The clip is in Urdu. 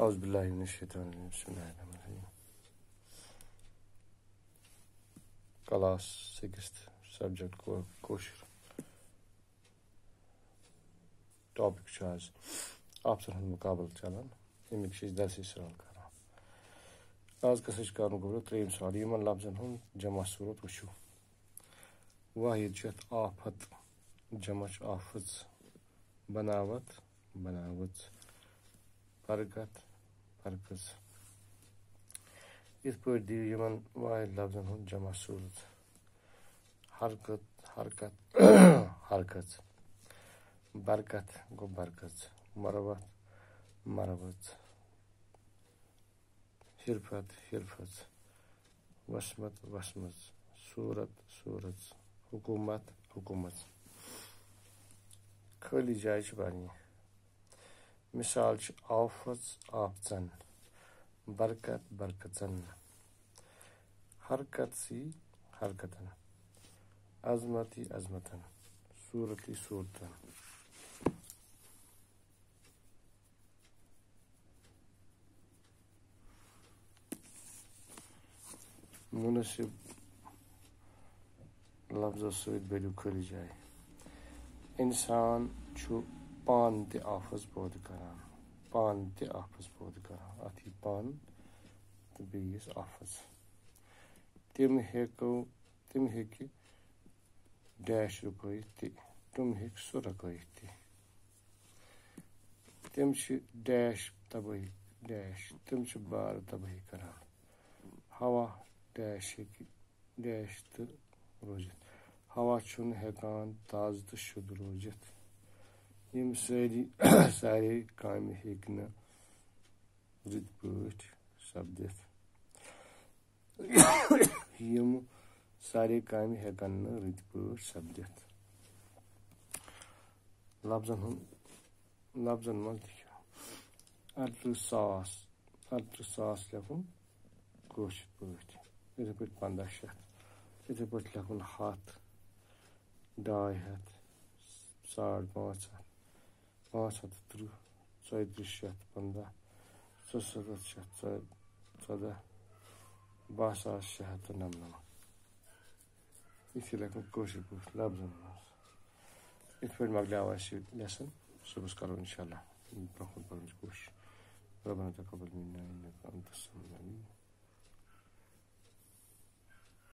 أعوذ بالله من الشيطان الرجيم. بسم الله الرحمن الرحيم. Class 6th subject kosher topic choice option المقابل چلان امیک شیز درس اسرال کرا آز کسش کارن گوره تریم سوال یمن لفظن هم جمع صورت وشو واحد چت آفت جمع آفت بناوت بناوت. بناوٕژ فرکت فرکٕژ یِتھ پٲٹھۍ دِیِو یِمن واحد لفظن ہُنٛد جمع صوٗرت۔ حرکت حرکت حرکت۔ برکت گوٚو برکت۔ مروت مروٕژ حرفت حرفت۔ وسمت وسمٕژ صوٗرت صوٗرت۔ حکوٗمت حکوٗمت۔ خٲلی جایہِ چھِ پَرنہِ مِثال چھِ آفٕژ آفژَن برکت برکژن حرکتسی حرکتن۔ عظمتی، عظمتن۔ صوٗرتی، صوٗرتن۔ مُنٲسِب لفظو سۭتۍ بٔرِو خٲلی جایہِ اِنسان چھُ پانہٕ تہِ آفٕز پٲدٕ کران پانہٕ تہِ آفٕز پٲدٕ کران اَتھ یی پن تہٕ بیٚیہِ یِس آفٕز۔ تِم ہیٚکو تِم ہیٚکہِ ڈیش رُکٲیِتھ تہِ تِم ہیٚکہِ سُہ رُکٲیِتھ تہِ تِم چھِ ڈیش تبٲہی ڈیش، تِم چھِ بار تبٲہی کران ہوا ڈیش ہیٚکہِ ڈیش تہٕ روٗزِتھ ہوا چھُنہٕ ہٮ۪کان تازٕ تہٕ شُد روٗزِتھ یِم سٲری سارے کامہِ ہیٚکہِ نہٕ رٕتۍ پٲٹھۍ سپدِتھ یِم سارے کامہِ ہٮ۪کن نہٕ رٕتۍ پٲٹھۍ سپدِتھ لفظن ہُنٛد لفظن منٛز لیکھِو اَرتٕرٛہ ساس اَرتٕرٛہ ساس لیکھُن کٲشِر پٲٹھۍ یِتھٕے پٲٹھۍ پنٛداہ شیٚتھ یِتھٕے پٲٹھۍ لیکھُن ہَتھ ڈاے ہَتھ ساڑ پانٛژھ ہَتھ پانٛژھ ہَتھ تہٕ تٕرٛہ ژۄیہِ تٕرٛہ شیٚتھ پنٛداہ ژُسَتَتھ شیٚتھ ژۄداہ باہ ساس شےٚ ہَتھ تہٕ نَمنَمَتھ یہِ چھِ لیکھُن کٲشِر پٲٹھۍ لفظن منٛز یِتھ پٲٹھۍ مۄکلیو اَسہِ یہِ لیسن صُبحس کَرو اِنشاء اللہ برونٛہہ کُن پَرنٕچ کوٗشِش رۄبنا تقبل منا انك انت السميع العليم